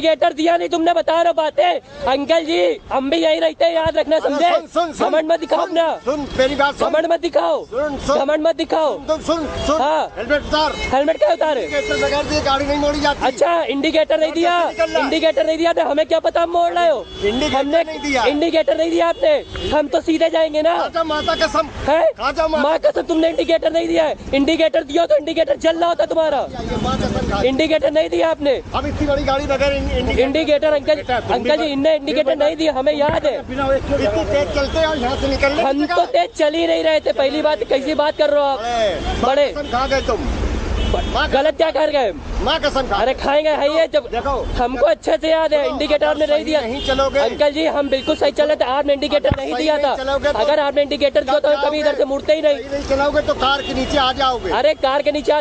Indicator दिया नहीं तुमने बता रहे बातें। अंकल जी हम भी यही रहते हैं याद रखना समझे? घमंड मत दिखाओ अपना। घमंड मत दिखाओ। घमंड मत दिखाओ। हाँ। हेलमेट उतार। हेलमेट क्या उतारे? गाड़ी नहीं मोड़ी जाती। अच्छा इंडिकेटर नहीं दिया? इंडिकेटर नहीं दिया। तो हमें क्या पता हम मोड़ रहे हो? हमने इंडिकेटर नहीं दिया आपने। हम तो सीधे जाएँगे ना। माता कसम है? माँ कसम तुमने इंडिकेटर नहीं दिया है। इंडिकेटर दिया तो इंडिकेटर जल रहा होता तुम्हारा। इंडिकेटर नहीं दिया आपने। अब इतनी बड़ी गाड़ी बगैर इंडिकेटर अंकल अंकल जी इनने इंडिकेटर नहीं दिया हमें याद है। इतनी तेज चलते हो यहाँ से निकलने की हम तो तेज चल ही नहीं रहे थे पहली बात कैसी बात कर रहे हो आप? बड़े। खा गए तुम। गलत क्या कर गए? माँ कसम खा अरे खाएँगे है ये जब देखो हमको अच्छे से याद है इंडिकेटर आपने नहीं दिया। नहीं चलोगे। अंकल जी हम बिल्कुल सही चल रहे थे आपने इंडिकेटर नहीं दिया था। तो- अगर आपने इंडिकेटर दिया तो हम कभी इधर से मुड़ते ही नहीं। चलाओगे तो कार के नीचे आ जाओगे। अरे कार के नीचे